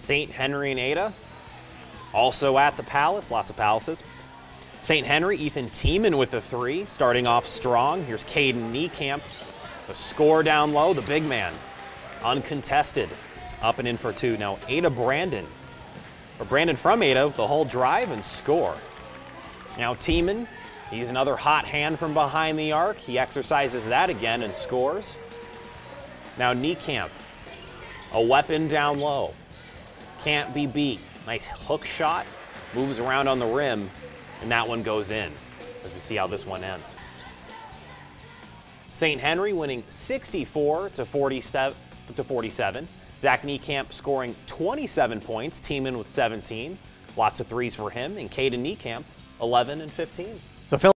St. Henry and Ada also at the Palace, lots of Palaces. St. Henry, Ethan Tiemann with a three, starting off strong. Here's Caden Niekamp. The score down low, the big man, uncontested, up and in for two. Now, Ada Brandon, or Brandon from Ada, the whole drive and score. Now, Tiemann, he's another hot hand from behind the arc. He exercises that again and scores. Now, Niekamp, a weapon down low. Can't be beat. Nice hook shot, moves around on the rim, and that one goes in. As we see how this one ends. St. Henry winning 64 to 47 to 47. Zach Niekamp scoring 27 points, Tiemann with 17. Lots of threes for him, and Caden Niekamp 11 and 15. So Phil